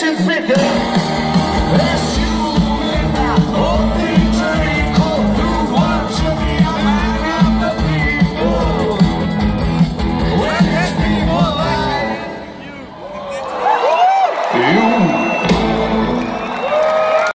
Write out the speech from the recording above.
That's all